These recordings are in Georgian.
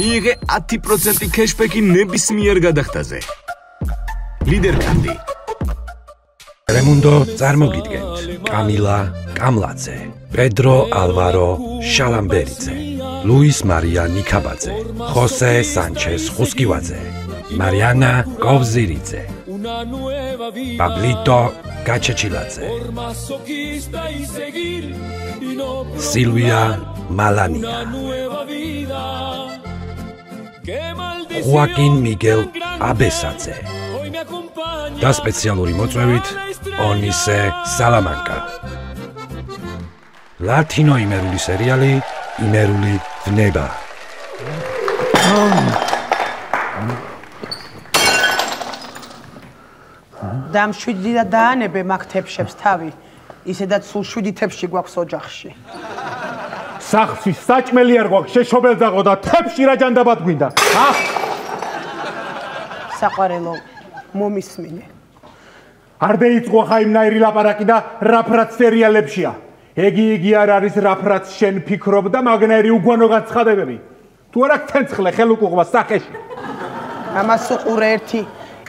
მიიღე 10% кэშბექი ნებისმიერ გადახდაზე. ლიდერკანდი რემუნდო წარმოგიდგენთ. კამილა კამლაძე, პედრო ალვარო შალამბერიძე, ლუის მარია ნიკაბაძე, ხოსე სანჩეს ხუსკივაძე, მარიანა კოვზირიძე, პაბლიტო გაჩეჩილაძე, სილვია მალანია. ხუაკინ მიგელ აბესაძე და სპეციალური მოწვევით ონისე სალამანკა ლათინო იმერული სერიალი იმერული ვნება. დამშვიდი და დაანებე მაგ თეფშებს თავი. ისედაც სულ შვიდი თეფში გვაქვს ოჯახში სახში საჭმელი არ გვაქვს შეშობელ დაღო და თეფში რა ჯანდაბად გვინდა? ა? საყვარელო მომისმინე. არ დაიწყო ხაიმნაირი ლაპარაკი და რაფრაც სერიალებშია. ეგი იგი არ არის რაფრაც შენ ფიქრობ და მაგნერი უგვანო გაცხადებები თუ არა თენცხლე ხელ უკუღვა სახეში. ამას უყურე ერთი.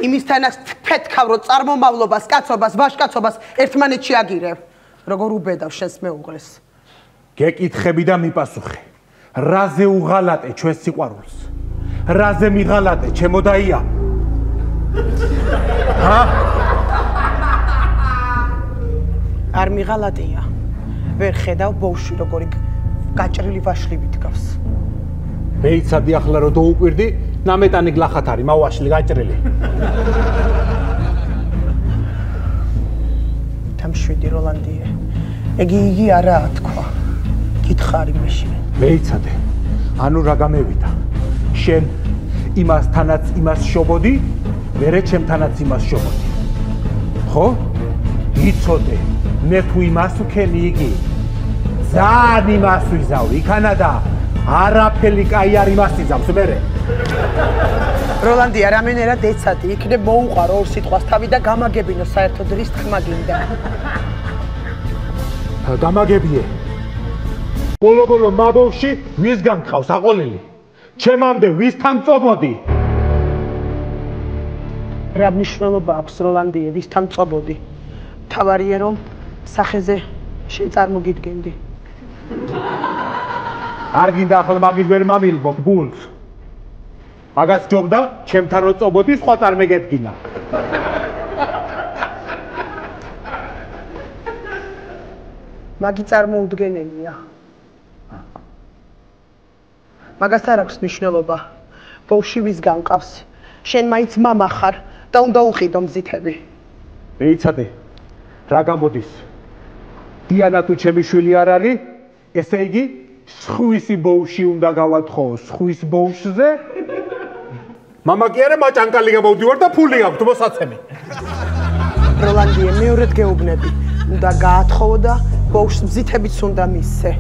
იმისთანაც ფეთქავრო წარმომავლობას, კაცობას, ვაშკაცობას ერთმანეთში აგირებ. როგორ უბედავ შენს მეუღლეს? გეკითხები და მიპასუხე. რაზე უღალატე ჩვენს სიყვარულს? რაზე მიღალატე ჩემო დაია? ჰა? არ მიღალატია. ვერ ხედავ ბოუში როგორი გაჭრილი ვაშლივი დგავს. მეიცადი ახლა რომ დაუკვირდი, ნამეტანი გლახათ არის, მავაშლი გაჭრილი. თამშვიდი როლანდიე. ეგი იგი არაა თქვა. გითხარი მეშინე. მეიცადე. ანუ რა გამევიდა? შენ იმასთანაც იმას შობოდი, მერე ჩემთანაც იმას შობოდი. ხო? იცოდე, მე თუ იმას ვქენი იგი. ძალიან იმას ვიზავ, იქანადა არაფერი კაი არ იმას იზავს მერე. როლანდი არამენერა დეცადი, იქნებ მოუყარო ორ სიტყვას თავი და გამაგებინო საერთოდ რის თქმა გინდა. გამაგებიე. ბოლო-ბოლო მაბოვში ვისგან ხავს აყოლილი? ჩემამდე ვისთან წობოდი? რა მნიშვნელობა აქვს როლანდი ვისთან წობოდი? თავარია რომ სახეზე შენ წარმოგიდგენდი. არ გინდა ახლა მაგის ვერ მამილბო გულს. მაგას ჯობდა ჩემთან რო წობოდი სხვა წარმეგედგინა. მაგი წარმოუდგენელია. მაგას არ აქვს მნიშვნელობა. ბოუში ვის განყავს? შენ მაინც мама ხარ და უნდა უყიდო მზითები. მეიცადე. რა გამოდის? დიანა თუ ჩემი შვილი არ არის? ესე იგი, სხვისი ბოუში უნდა გავათხო, სხვის ბოუშზე? мама კი არა, მაჭანკალი გამოვდივარ და ფული აქვს მოსაცემი. როლანდიე, მეორედ გეუბნები. უნდა გაათხოვო და ბოუშს მზითებიც უნდა მისცე.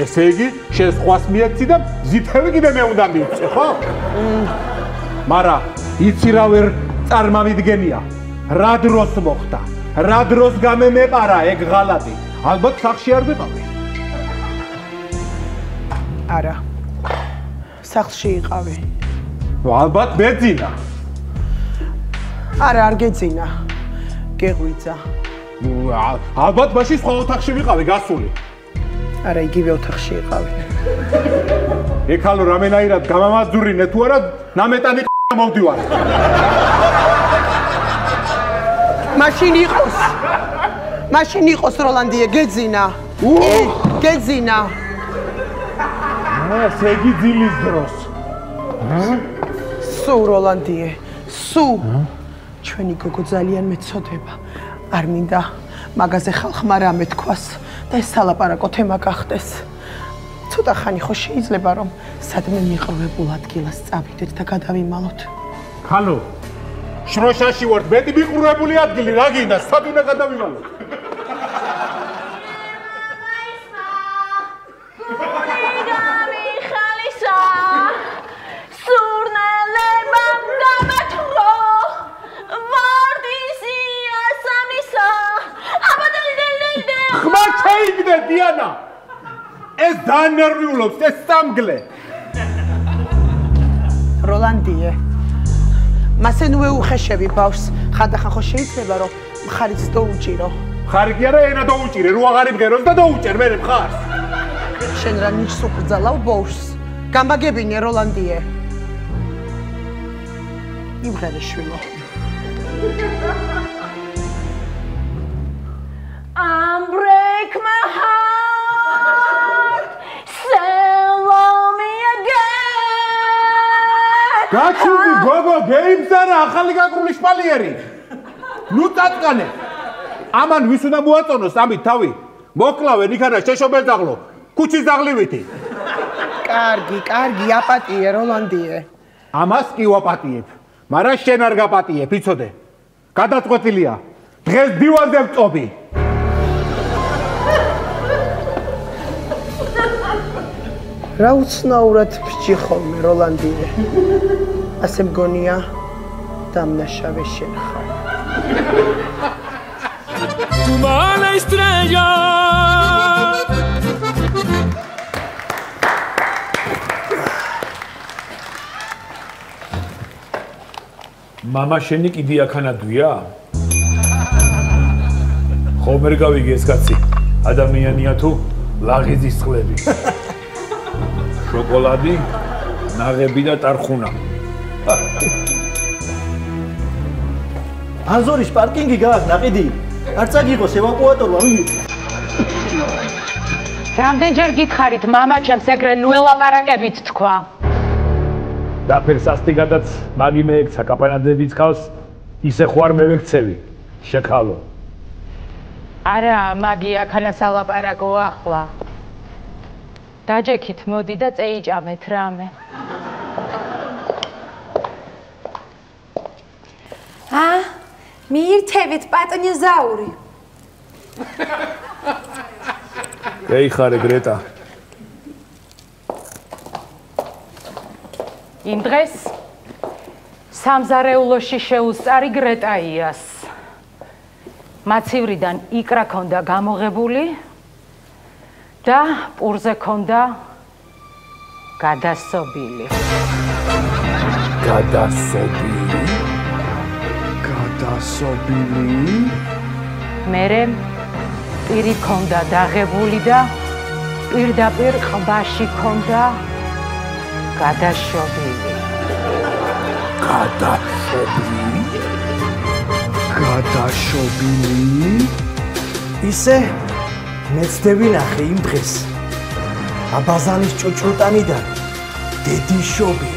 ესე იგი, შენ სხვას მიეცი და მზითები კიდე მე უნდა მივცე, ხო? მარა, იცი რა ვერ წარმამიდგენია. რა დროს მოხდა? რა დროს გამემეპარა ეგ ღალატი? ალბათ სახში არ ვიყავი. არა. სახლში იყავი. ალბათ მეძინა. არა, არ გეძინა. გეღვიძა. ალბათ მაშინ სხვა ოთახში ვიყავი გასული. არა, იგივე ოთახში იყავი. ეკალო რამენაირად გამამაძურინე თუ არა ნამეტანი მოვდივარ. მაშინ იყოს. მაშინ იყოს როლანდიე, გეძინა. გეძინა. აა, სეგი ძილის დროს. სუ როლანდიე, სუ. ჩვენი გოგო ძალიან მეწოდება. არ მინდა მაგაზე ხალხმა რა მეთქვას და ეს სალაპარაკო თემა გახდეს. ცოტა ხანი ხო შეიძლება რომ სადმე მიყრუებულ ადგილას წავიდეთ და გადავიმალოთ. ხალო. შროშაში ვარ, მეტი მიყრუებული ადგილი რა გინდა? სად უნდა გადავიმალოთ? დიანა ეს სამგლე. როლანდიე მასე ნუ ეუხეშები ბავშვს. ხანდახან ხო შეიძლება რომ მხარიც დაუჭირო ხარი კი არა ენა დაუჭირე რო აღარ იმღეროს და დაუჭერ მე მხარს. შენ რა ნიშს უკძალავ ბავშვს? გამაგებინე როლანდიე. იმღერე შვილო გაჩუმი გოგო გეიმს არა ახალი გაკრული შპალიერი. ნუ წაწყანე. ამან ვის უნდა მოაწონოს ამით თავი? მოკლავენ იქ არა შეშობელ დაღლო ქუჩის დაღლივითი კარგი კარგი აპატიე როლანდიე ამას კი ვაპატიებ. მაგრამ შენ არ გაპატიებ იცოდე გადაწყვეტილია. დღეს დივანზე ვწობი რა უცნაურად ფჭი ხოლმე როლანდიე ასე მგონია დამნაშავე შენ ხარ Tu mala estrella мама შენი კიდე აქანადვია? ხომ ვერ გავიგე ეს კაცი? ადამიანია თუ ლაღიძის წყლები? შოკოლადი, ნაღები და ტარხუნა. ანზორის პარკინგი გაქვს ნაყიდი. არ წაგიღოს ევაკუატორო ამი. რამდენჯერ გითხარით მამაჩემს ეგრე ნუელაპარაკებით თქვა. დაფერსასტიგადაც მაგიმე ეგცა კაპანაძე ვიცკავს ისე ხوار მე ვექცევი. შეკალო. არა, მაგია ქანას ალაპარაკო ახლა. დაჯექით მოდი და წეიჭამეთ რამე. ა მიირთებით პატნიზაური გეიხარე გრეტა. იმ დღეს სამზარეულოში შეუსწარი გრეტაიას. მაცივრიდან იკრა ქონდა გამოღებული და პურზე ქონდა გადასობილი. გადასობილი? გადასობილი? მერე პირი ქონდა დაღებული და პირდაპირ ყბაში ქონდა გადაშობილი გადასობილი? გადაშობილი ისე მეცდები ნახე იმ დღეს. აბაზანის ჭუჭრუტანიდან დედიშობი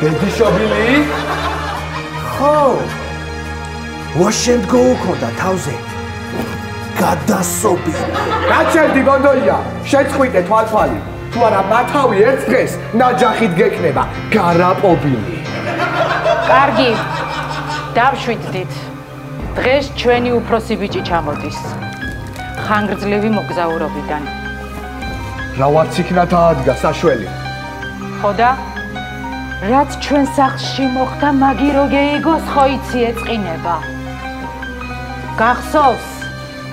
დედიშობილი ხო. ვაშენთ გოუქონდა თავზე გადასობილი გაჩერდი გონდოია შეწყვიტე თვალთვალი. თუ არა მათავი ერთ დღეს ნაჯახით გეკნება გარაპობილი. კარგი. დავშვიდდით. დღეს ჩვენი უფროსი ბიჭი ჩამოდის ხანგრძლივი მოგზაურობიდან. რავაც იქნა დაადგა საშველი ხოდა რაც ჩვენ სახლში მოხდა მაგი რო გეიგოს ხო იცი ეწყინება? გახსოვს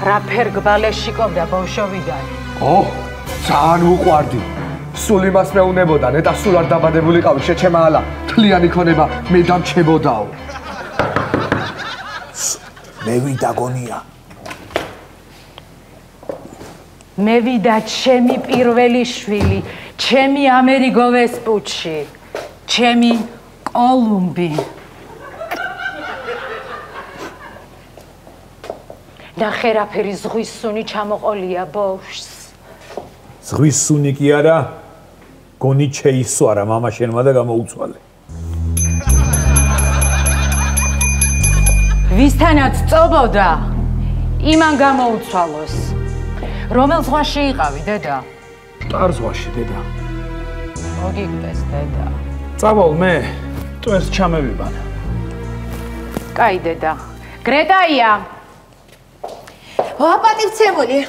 რა ფერგბალეში ყობდა ბავშვობიდან. ო ძალიან უყვარდი. სულ იმას მეუნებოდა ნეტა სულ არ დაბადებულიყავი შეჩემაალა თლიანი ქონება მე დამჩებოდაო. მე ვიდა მე ვიდა ჩემი პირველი შვილი ჩემი ამერიგო ვესპუჩი ჩემი კოლუმბი ნახერაფერი ზღვის სუნი ჩამოყოლია ბავშვს ზღვის სუნი კი არა გონი შეისვარა мама შენმა და გამოუცვალე ვისთანაც წობოდა იმან გამოუცვალოს რომელ ზღვაში იყავი დედა? ტარზღვაში დედა. მოგიგდეს დედა. წავალ მე ტვენს ჩამევიბან კაი დედა. გრეტაია ვაპატივცემული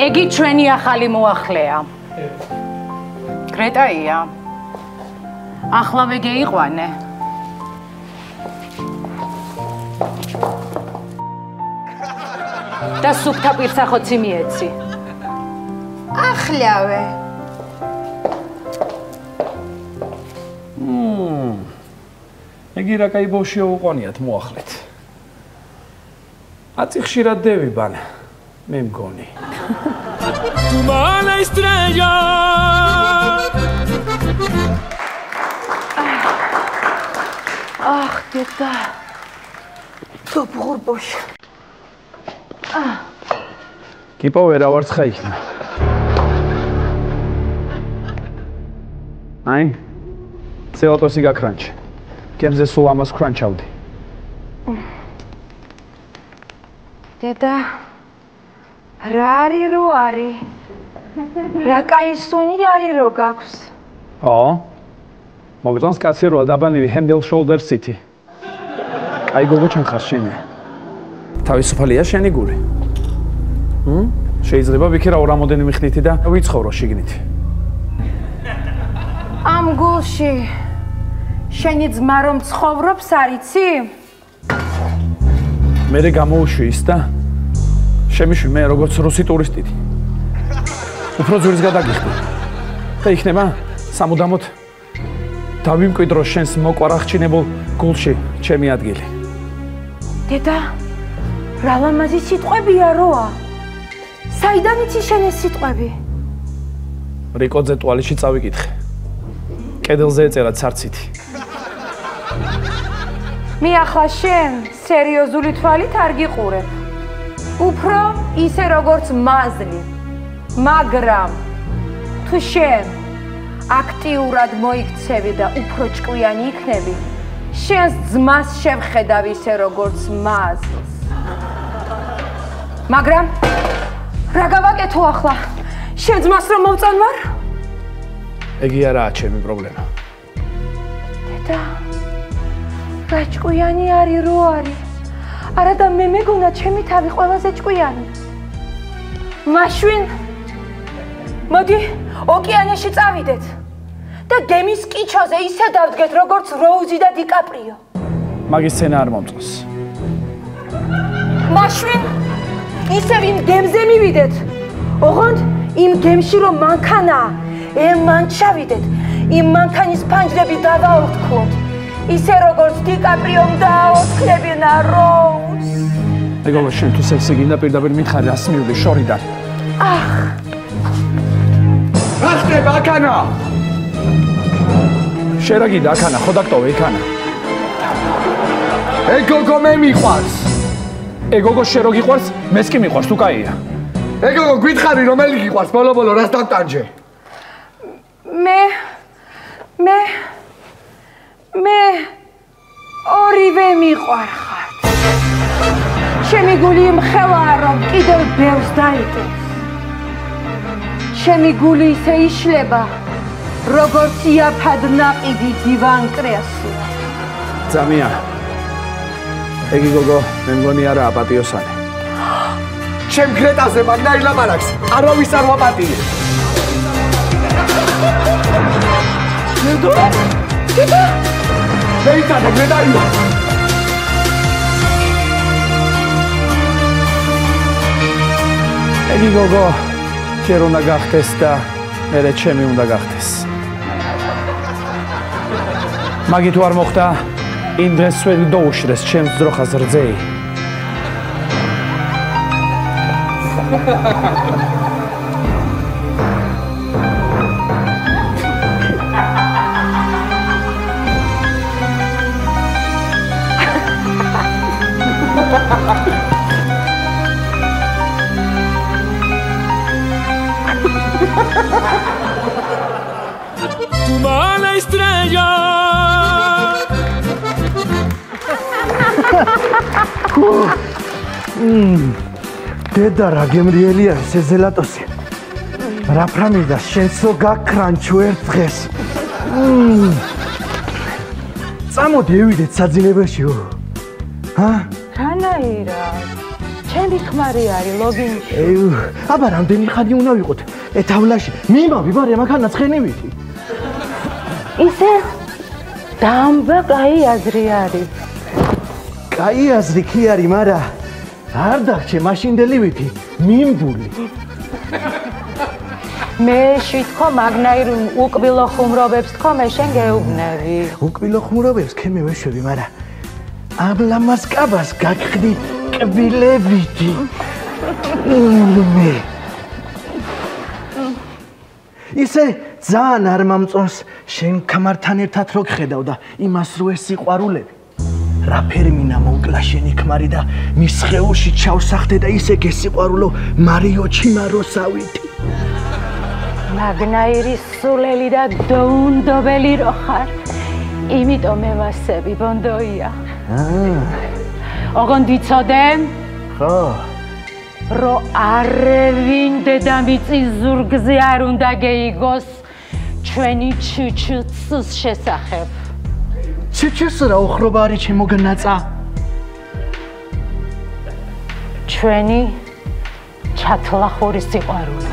ეგი ჩვენი ახალი მოახლეა. გრეტაია. ახლავე გეიყვანე. და სუფთა პირსახოცი მიეცი. ახლავე. იგი რა кай ბოშიო უყონიათ მოახლეთ. აწი ხშირად დევიბან მე მგონი. Tu mala estrella. ახ, დედა. თუ ბურბოშ. კიპო ვერა ვარ ცხა იქნა. აი. ცეოტოსი გაქრანჩ. კემზე სულ ამას ქრანჩავდი. დედა. რა არის რო არის? რა кай სუნი არის რო გაქვს? ო. მოგწონს კაცი რო დაბანილი ჰენდელ შოლდერ სიტი. აი გოგო ჩან ხარ შენი. თავისუფალია შენი გული. ჰმ? შეიძლება ვიქერავ რამოდენიმე ხნითი და ვიცხოვრო შიგნით. ამ გულში შენი ძმა რომ ცხოვრობს, არიცი? მე რე გამოუშვი ის და შემიშვი მე როგორც რუსი ტურისტი. უფრო ძვირს გადაგიხდი. და იქნება სამუდამოდ დავიმკვიდრო შენს მოყვარახჩინებულ გულში ჩემი ადგილი. დედა, რა ლამაზი სიტყვებია როა? საიდან იცი შენ ეს სიტყვები? რიკოძე ტუალეტში წავიკითხე. კედელზე ეწერა ცარცითი. მე ახლა შენ სერიოზული თვალით არ გიყურებ. უფრო ისე როგორც მაზლი. მაგრამ თუ შენ აქტიურად მოიქცევი და უფრო ჭკვიანი იქნები, შენს ძმას შევხედავ ისე როგორც მაზლს. მაგრამ რა გავაკეთო ახლა? შენ ძმას რომ მოვწონვარ? ეგი არაა ჩემი პრობლემა. დედა რა ჭკვიანი არის რო არის არა და მე მეგონა ჩემი თავი ყველაზე ჭკვიანი. მაშვენ მოდი ოკეანეში წავიდეთ და გემის კიჩოზე ისე დავდგეთ როგორც როუზი და დიკაპრიო. მაგის სცენა არ მომწონს. მაშვენ ისევ იმ გემზე მივიდეთ. ოღონდ იმ გემში რომ მანქანა ემან ჩავიდეთ იმ მანქანის ფანჯრები დავაუთხოთ ისე როგორც დიკაპრიომ დააოთხნებინა როუზ ეგოლა შენ თუ სექსი გინდა პირდაპირ მითხარი ას მივდი შორიდან. ახ რა ხდება აქანა! შენ რა გინდა აქანა ხო დაქტოვე იქანა. ეგ გოგო მე მიყვარს! ეგ გოგო შენ რო გიყვარს მეც კი მიყვარს თუ კაია ეგ გოგო გითხარი რომელი გიყვარს? ბოლო ბოლო რას დავტანჯე მე მე მე ორივე მიყვარხართ ჩემი გული მხელაა რომ კიდევ ბევრს დაიტევს ჩემი გული ისე იშლება როგორც იაფად ნაყიდი დივან კრესლა ძამია ეგი გოგო მე მგონი არა აპატიოსანი ჩემ კრეტაზე მაგნაი ლაპარაკს არავის არ ვაპატიე. ნედო მე იტანა კრეტაიო ეგი გოგო ჯერ უნდა გახდეს და მერე ჩემი უნდა გახდეს. მაგი თუ არ მოხდა იმ დღეს სველი დაუშრეს ჩემს ძროხას რძეი Tu mala estrella. დედა რა გემრიელია ეს ზელატოსი. რა ფრამიდა შენსო გაქრანჩო ერთ დღეს. წამოდი ევიდეთ საძინებელშიო. ჰა? რანაირა ჩემი ქმარი არის ლოგინში აბა რამდენი ხანი უნდა ვიყოთ? ე თავლაში მიმავი ბარე მაქანა ცხენივით. ისე დამბა კაი აზრი არის. კაი აზრი კი არის, მაგრამ არ დაგჭე მაშინდელივითი მიმბული. მე შეთქო მაგნაირ უკბილო ხუმრობებს თქო მე შენ გეუბნები. უკბილო ხუმრობებს ქემე ვეშვები, მაგრამ აბლამას კაბას გაგხდი კბილებითი. მე ისე ძალიან არ მომწონს შენ კამართან ერთად რო ხედავ და იმას რო ეს სიყვარულები. რა ფერმინა მოკლა შენი ქმარი და მის ხეულში ჩავსახდე და ისე გესიყვარულო მარიო ჩიმაროსავითი მაგნაირი სულელი და დოუნდობელი რო ხარ. იმიტომ მე მასები ბონდოია. აა ოღონდ იცოდე? ხო რო არევინ დედამიწის ზურგზე არ უნდა გეიგოს ჩვენი ჩუჩუცს შესახებ. ჩუჩუს რა უხრობა არის ჩემო განაცა? ჩვენი ჩათლახური სიყვარული.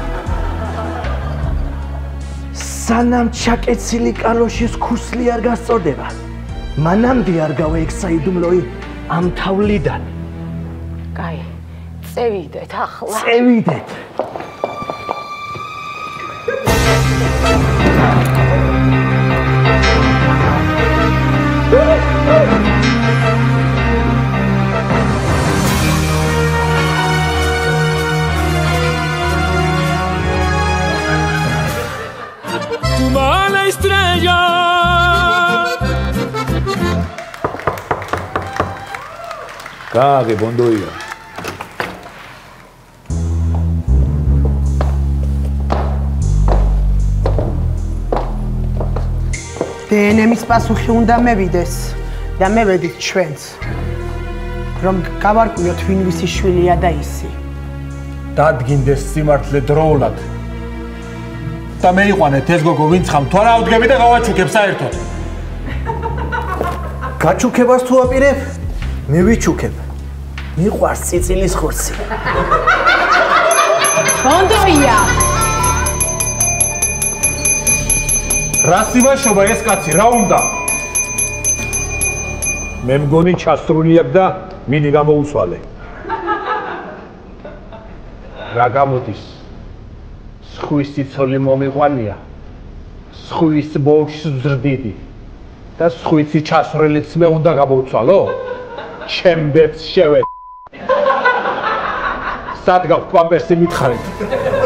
სანამ ჩაკეცილი კალოშის ქუსლი არ გასწორდება, მანამდე არ გავეექსაიდუმლოი ამ თავლიდან. კაი. წევიდეთ ახლა. წევიდეთ. Mala estrella Cage, bondoia. დნმ-ის პასუხი უნდა მევიდეს და მე ვედით ჩვენც რომ გავარკვიოთ ვინ ვისი შვილია და ისი. დადგინდეს სიმართლე დროულად. და მე იყვანეთ ეს გოგო ვინც ხამ თუ არა ავდგები და გავაჩუქებ საერთოდ. გაჩუქებას თუ აპირებ? მე ვიჩუქებ მიყვარს ციცილის ხორცი. ბონდოია რას იმაშობა ეს კაცი? რა უნდა? მე მგონი ჩასრული აქვს და მინი გამოუცვალე რა გამოდის? სხვის ციცოლი მომიყვანია. სხვის ბოქს ზრდიდი. და სხვისი ჩასრელიც მე უნდა გამოუცვალო ჩემბებს შევე. სადგავ პამპერსი მითხარით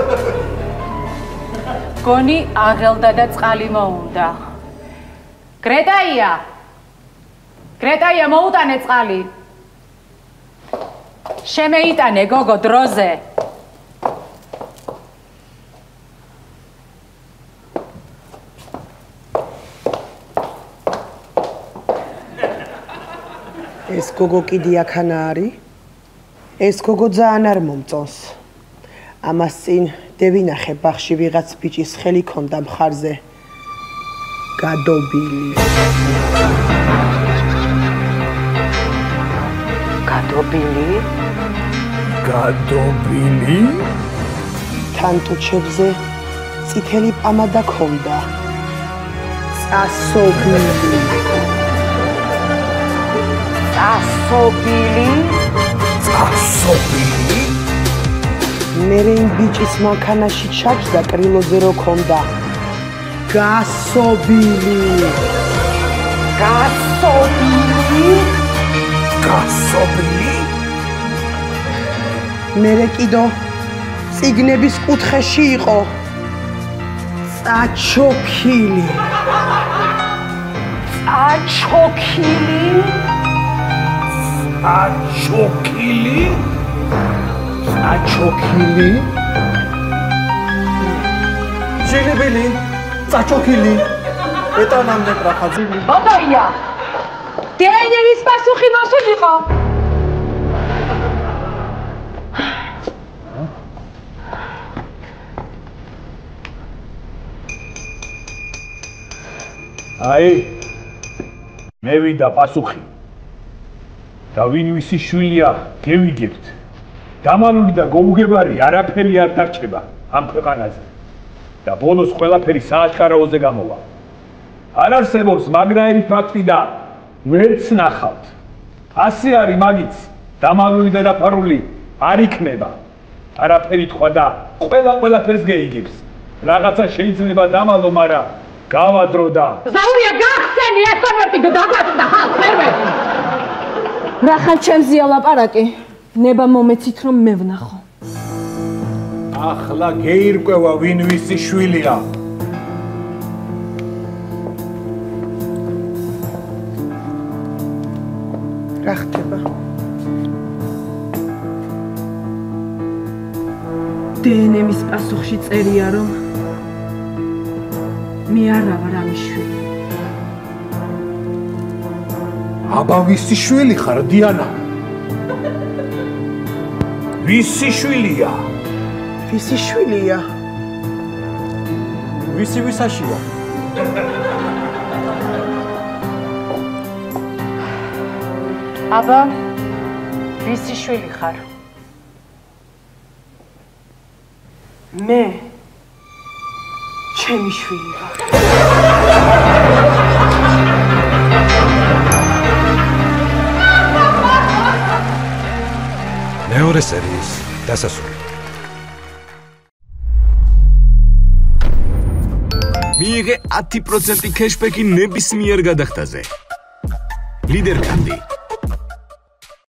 გონი აღელდა და წყალი მოუნდა. გრეტაია. გრეტაია მოუტანე წყალი. შემეიტანე გოგო დროზე. ეს გოგო კიდე აქანა არის? ეს გოგო ძალიან არ მომწონს. ამას წინ დევინახე ბახში ვიღაც ბიჭის ხელი ქონდა მხარზე. გადობილი. გადობილი? გადობილი? თანტუჩებზე წითელი პამადა ქონდა. წასობილი? წასობილი? წასობილი მერე იმ ბიჭის მანქანაში ჩაჭდა კრილოზე რო ქონდა. გასობილი. გასობილი? გასობილი? მერე კიდო ციგნების კუთხეში იყო. წაჩოქილი. წაჩოქილი? წაჩოქილი წაჩოქილი. ჟილიბილი წაჩოქილი. ეტანამდე პრახაძილი ბოდოია დენევის პასუხი მოსულ იყო. აი მე ვიდა პასუხი და ვინ ვისი შვილია გევიგებთ დამალული და გოუგებარი არაფერი არ დარჩება ამ ქვეყანაზე და ბონუს ყველაფერი სააჩქარაოზე გამოვა არ არსებობს მაგრაერი ფაქტი და ვერც ნახავთ. ასე არის მაგიც დამალული და დაფარული არ იქნება. არაფერი თქვა და ყველა ყველაფერს გეიგებს. რაღაცა შეიძლება დამალო, მაგრამ გავადრო და ზაურია გახსენი ეს ამერტი დაგვაწყდა ხალხ ფერმერი რა ხან ჩემზია ლაპარაკი ნება მომეცით რომ მე ვნახო. ახლა გეირკვევა ვინ ვისი შვილია. რა ხდება? დნმ-ის პასუხში წერია რომ მე არა ვარ ამის შვილი. აბა ვისი შვილი ხარ დიანა ვისი შვილია ვისი შვილია ვისი ვისაშია აბა ვისი შვილი ხარ. მე ჩემი შვილი ვარ მეორე სერიის დასასრული. მიიღე 10% кэшბექი ნებისმიერ გადახდაზე. ლიდერკანდი